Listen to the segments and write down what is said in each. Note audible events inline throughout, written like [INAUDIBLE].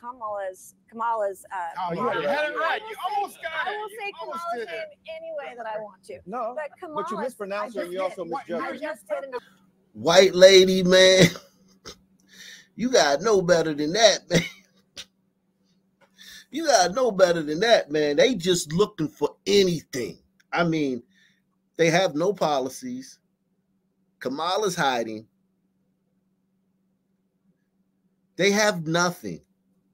Kamala's Kamala's. Uh, Oh, you mom. had it right. I You will almost say- got I will You say Kamala's did it. any way that I want to. No, But Kamala, but you mispronounce her you also misjudge I her. just did. an- White lady, man. You gotta know better than that, man. You gotta know better than that, man. They just looking for anything. I mean, they have no policies. Kamala's hiding. They have nothing.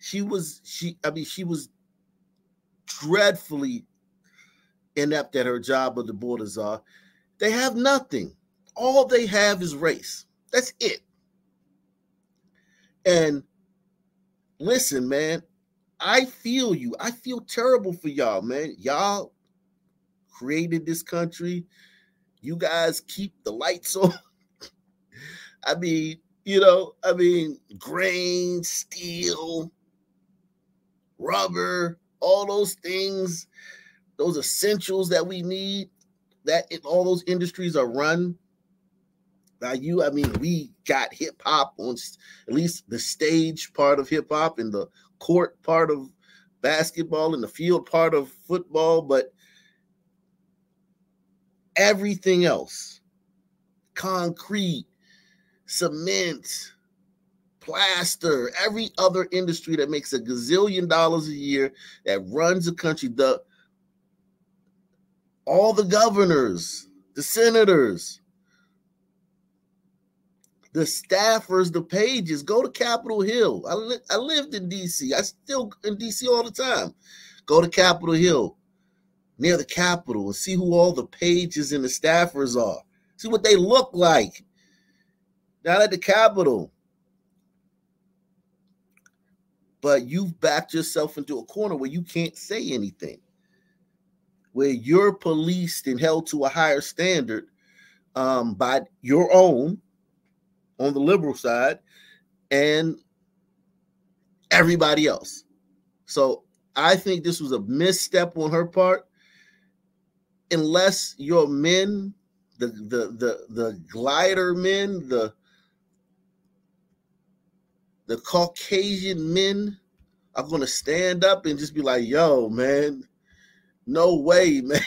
She was she. I mean, she was dreadfully inept at her job of the border czar. They have nothing. All they have is race. That's it. And listen, man, I feel you. I feel terrible for y'all, man. Y'all created this country. You guys keep the lights [LAUGHS] on. I mean, you know, I mean, grain, steel, rubber, all those things, those essentials that we need, that in all those industries are run by you. I mean, we got hip hop on at least the stage part of hip hop and the court part of basketball and the field part of football, but everything else concrete, cement, plaster, every other industry that makes a gazillion dollars a year that runs the country, the all the governors, the senators, the staffers, the pages, go to Capitol Hill. I, li- I lived in DC. I still in DC all the time. Go to Capitol Hill near the Capitol and see who all the pages and the staffers are. See what they look like down at the Capitol. But you've backed yourself into a corner where you can't say anything, where you're policed and held to a higher standard um, by your own on the liberal side and everybody else. So I think this was a misstep on her part. Unless your men, the the the the glider men, the the Caucasian men are gonna stand up and just be like, yo, man, no way, [LAUGHS] man.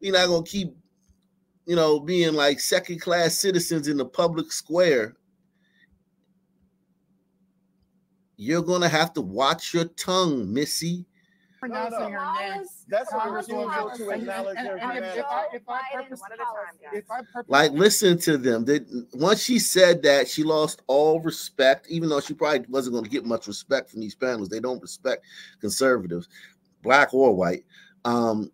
We're not gonna keep you know, being like second class citizens in the public square, you're gonna have to watch your tongue, Missy. Pronouncing her name. That's a Kamala's refusal policies. to acknowledge And- their and if- if I- if I purpose- One at a time, guys. If I purposely Like, listen to them. They, once she said that, she lost all respect, even though she probably wasn't going to get much respect from these panels. They don't respect conservatives, black or white. Um,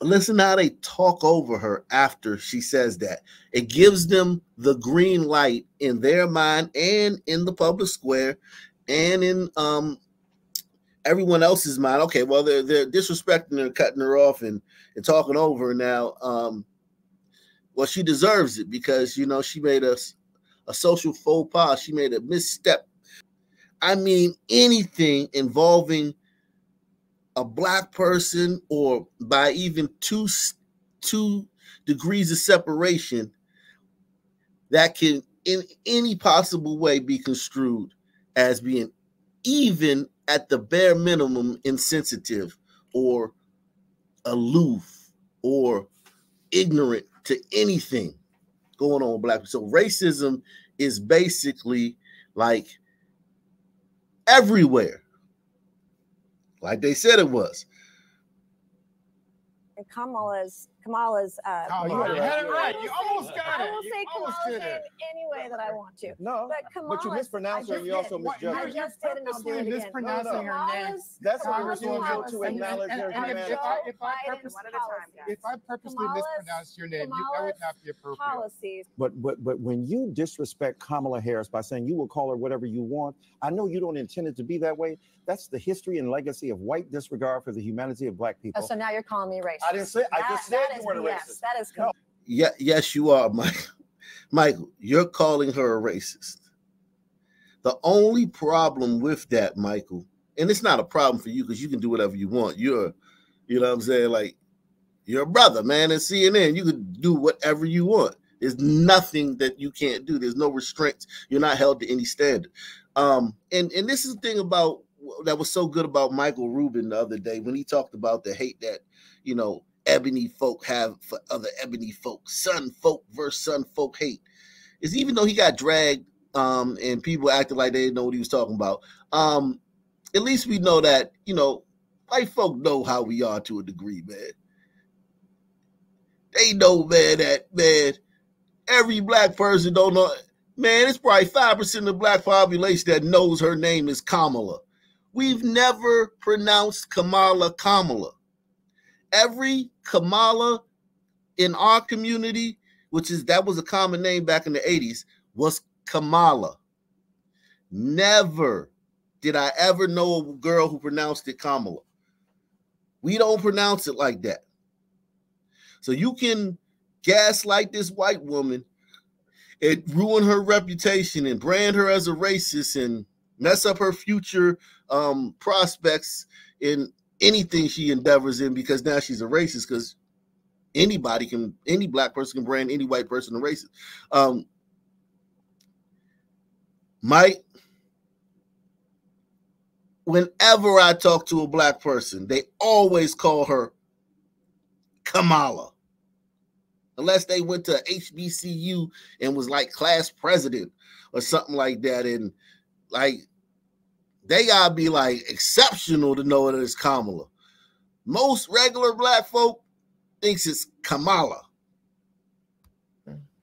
listen how they talk over her after she says that. It gives them the green light in their mind and in the public square and in um everyone else's mind. Okay, well they're they're disrespecting her, cutting her off, and and talking over her now. Um, well, she deserves it because you know she made a a social faux pas. She made a misstep. I mean, anything involving a black person or by even two two degrees of separation that can in any possible way be construed as being even at the bare minimum insensitive or aloof or ignorant to anything going on with black people. So racism is basically like everywhere. Like they said it was. And Kamala's Kamala's. Uh, Oh, you mom. had it I right. will You say- almost got I will You say Kamala's name it. any way that I want to. No, But but you Kamala's- mispronounce her and you just also did. What- misjudge her. I you're just did, and I'll do purposely it again. mispronouncing her name. That's a Kamala's refusal policies. to And- acknowledge and- her and if- humanity. if I- if I Biden's purpose- One at a time, guys. If I purposely Kamala's- mispronounced your name, you, that would not be appropriate. policies. But but but when you disrespect Kamala Harris by saying you will call her whatever you want, I know you don't intend it to be that way. That's the history and legacy of white disregard for the humanity of black Oh, people. so now you're calling me racist. I didn't say. I just said that you a racist. That is No. Yeah, yes, you are, [LAUGHS] Mike. Michael, you're calling her a racist. The only problem with that, Michael, and it's not a problem for you because you can do whatever you want. You're, you know what I'm saying? Like, you're a brother, man, at CNN. You can do whatever you want. There's nothing that you can't do. There's no restraints. You're not held to any standard. Um, and and this is the thing about that was so good about Michael Rubin the other day when he talked about the hate that you know ebony folk have for other ebony folk, sun folk versus sun folk hate. Is even though he got dragged um and people acted like they didn't know what he was talking about. Um, at least we know that you know white folk know how we are to a degree, man. They know, man, that man, every black person don't know. Man, it's probably five percent of the black population that knows her name is Kamala. We've never pronounced Kamala Kamala. Every Kamala in our community, which is that was a common name back in the 80s, was Kamala. Never did I ever know a girl who pronounced it Kamala. We don't pronounce it like that. So you can gaslight this white woman and ruin her reputation and brand her as a racist and mess up her future um, prospects in anything she endeavors in because now she's a racist because anybody can any black person can brand any white person a racist. Um, Mike, whenever I talk to a black person, they always call her Kamala. Unless they went to HBCU and was like class president or something like that. And like they gotta be like exceptional to know that it is Kamala. Most regular black folk thinks it's Kamala.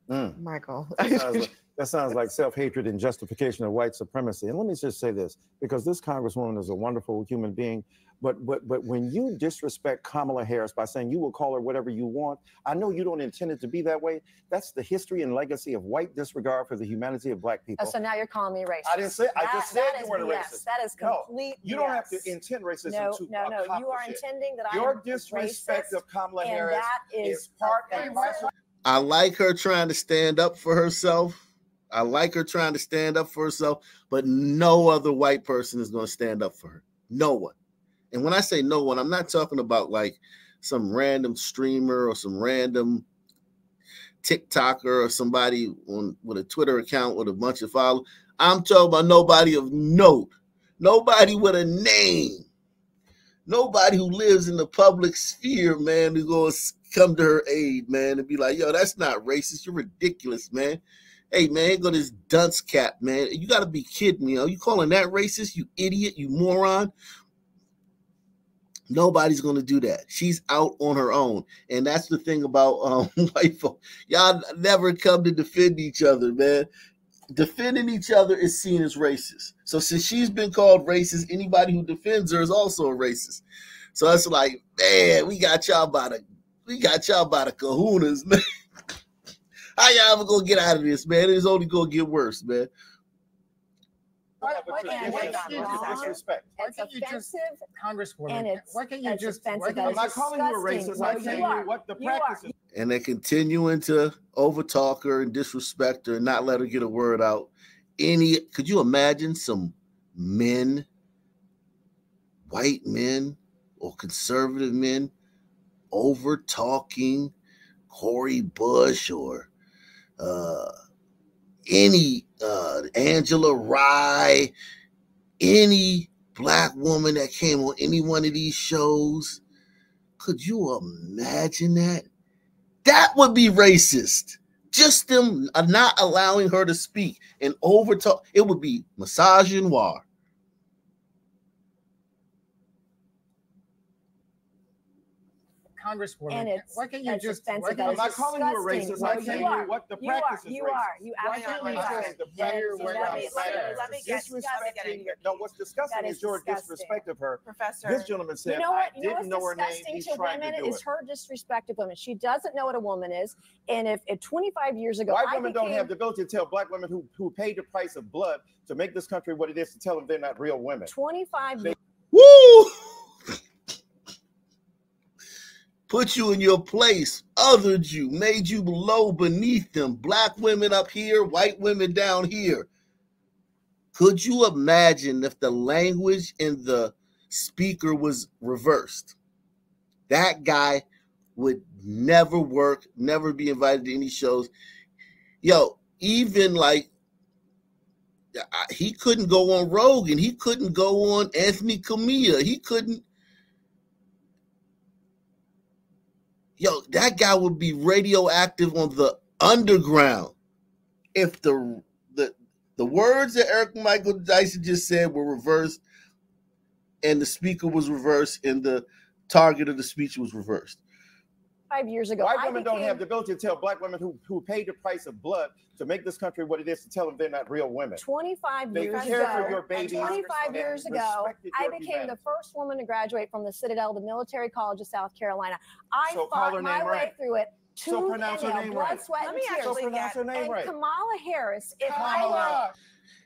Mm. Michael. That sounds like, [LAUGHS] that sounds like self-hatred and justification of white supremacy. And let me just say this, because this congresswoman is a wonderful human being, but but but when you disrespect Kamala Harris by saying you will call her whatever you want, I know you don't intend it to be that way. That's the history and legacy of white disregard for the humanity of black oh, people. Oh, so now you're calling me racist. I didn't say- I just said you weren't BS. racist. That is No, complete. you don't have to intend racism No, to no, no. You are it. intending that Your I'm disrespect racist, of Kamala and Harris that is is part and parcel. I like her trying to stand up for herself. I like her trying to stand up for herself, but no other white person is going to stand up for her. No one. And when I say no one, I'm not talking about like some random streamer or some random TikToker or somebody on with a Twitter account with a bunch of followers. I'm talking about nobody of note, nobody with a name, nobody who lives in the public sphere, man, who goes come to her aid, man, and be like, yo, that's not racist. You're ridiculous, man. Hey, man, go this dunce cap, man. You got to be kidding me. Are you calling that racist? You idiot, you moron. Nobody's going to do that. She's out on her own. And that's the thing about [LAUGHS] um, white folk. Y'all never come to defend each other, man. Defending each other is seen as racist. So since she's been called racist, anybody who defends her is also a racist. So it's like, man, we got y'all by the we got y'all by the kahunas, [LAUGHS] man. How y'all ever gonna get out of this, man? It's only gonna get worse, man. Why- What- why can't you just- do? you just disrespect. Why can't you just- Congresswoman, why can't you just? offensive Why and can't I'm not calling you a racist. No, I'm you saying are. what the practice is. And they're continuing to overtalk her and disrespect her and not let her get a word out. Any could you imagine some men, white men or conservative men, over talking Cori Bush or uh, any uh, Angela Rye, any black woman that came on any one of these shows. Could you imagine that? That would be racist. Just them uh, not allowing her to speak and over talk. It would be misogynoir. Congresswoman, And it's- why can't you just? offensive Why can't I'm not calling you a racist. No, I'm you are. what the You are. is You racist. are. You Why can't absolutely we are. just- the And practice it's let me- let me- let me get- let me get in disrespecting. No, what's disgusting That is is your disgusting. disrespect of her. Professor. This gentleman said, You know I what? You didn't know her name. disgusting He's to trying women to do is it. her disrespect of women. She doesn't know what a woman is. And if, if 25 years ago, White I women don't have the ability to tell black women who, who paid the price of blood to make this country what it is to tell them they're not real women. 25 They- Woo! [LAUGHS] Put you in your place, othered you, made you low beneath them. Black women up here, white women down here. Could you imagine if the language in the speaker was reversed? That guy would never work, never be invited to any shows. Yo, even like he couldn't go on Rogan. He couldn't go on Anthony Cumia. He couldn't. Yo, that guy would be radioactive on the underground if the the the words that Eric Michael Dyson just said were reversed, and the speaker was reversed, and the target of the speech was reversed. Five years ago, White I women don't have the ability to tell black women who, who paid the price of blood to make this country what it is to tell them they're not real women. 25 They years care for ago, your babies. 25 years ago, I became humanity. the first woman to graduate from the Citadel, the Military College of South Carolina. I So fought my name way right. through it. So tooth pronounce and her nail, name blood, right. sweat, Let me tears. So actually pronounce get her name and right. Kamala Harris, if I were Kamala.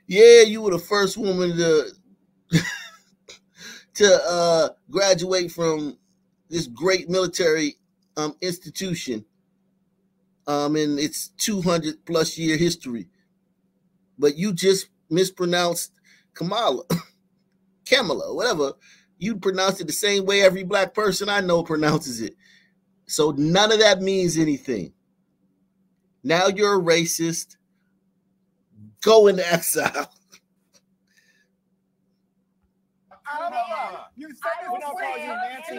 Yeah, you were the first woman to [LAUGHS] to uh, graduate from this great military um, institution um, in its 200 plus year history, but you just mispronounced Kamala, [COUGHS] Kamala, whatever. You pronounce it the same way every black person I know pronounces it. So none of that means anything. Now you're a racist. Go into exile. [LAUGHS] I'm Kamala. You said I this will don't before. call you Nancy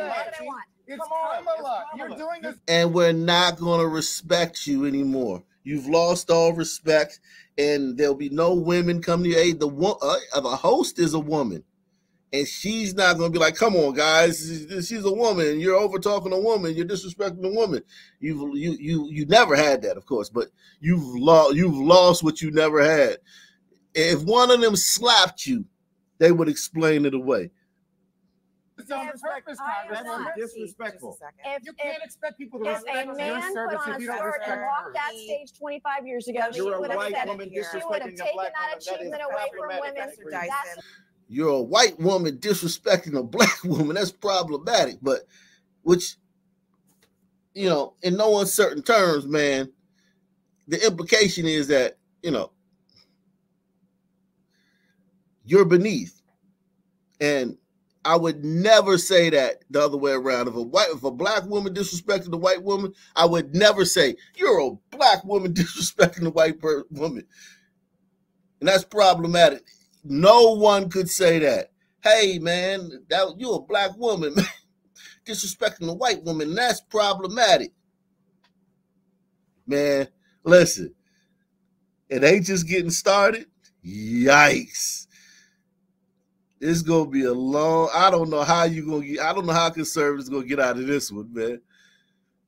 anything Pelosi. I want. It's Come on, it's Kamala. You're doing this. and we're not going to respect you anymore. You've lost all respect, and there'll be no women come to your aid. The one, uh, the host is a woman, and she's not going to be like, "Come on, guys, she's a woman. You're over talking a woman. You're disrespecting a woman." You've you you you never had that, of course, but you've lost you've lost what you never had. If one of them slapped you, they would explain it away. It's on If purpose, I That's Congressman. disrespectful. If, You can't expect people to respect a your man put service on if a you don't skirt respect and hers. walked that stage 25 years ago, she You're would have white said woman it. She would have disrespecting a taken black that woman. That is achievement away from problematic. women. That's you're a white woman disrespecting a [LAUGHS] black woman that's problematic but which you know in no uncertain terms man the implication is that you know you're beneath and i would never say that the other way around if a white if a black woman disrespected a white woman i would never say you're a black woman [LAUGHS] disrespecting a white per- woman and that's problematic no one could say that. Hey man, that you a black woman [LAUGHS] disrespecting a white woman. That's problematic. Man, listen, it ain't just getting started. Yikes. It's gonna be a long. I don't know how you gonna get. I don't know how conservatives gonna get out of this one, man.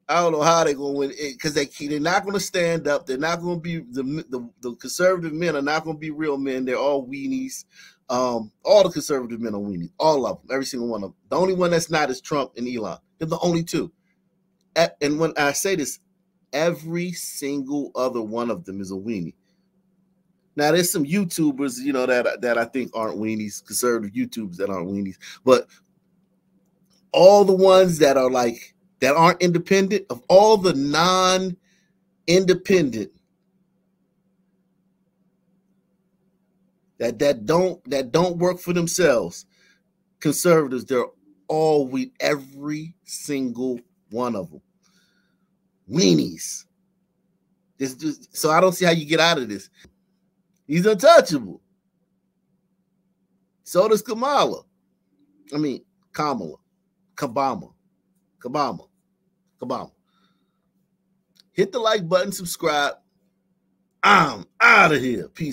I don't know how they're gonna win because they they're not gonna stand up. They're not gonna be the, the the conservative men are not gonna be real men. They're all weenies. Um, all the conservative men are weenies. All of them, every single one of them. The only one that's not is Trump and Elon. They're the only two. And when I say this, every single other one of them is a weenie. Now there's some YouTubers, you know, that that I think aren't weenies, conservative YouTubers that aren't weenies, but all the ones that are like that aren't independent, of all the non-independent that that don't that don't work for themselves, conservatives, they're all we every single one of them. Weenies. This just so I don't see how you get out of this. He's untouchable. So does Kamala. I mean, Kamala, Kabama, Kabama, Kabama. Hit the like button, subscribe. I'm out of here. Peace.